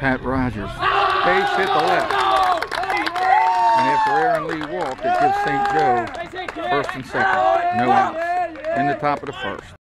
Pat Rogers. Base hit the left. And after Aaron Lee walked, it gives St. Joe first and second. No outs. In the top of the first.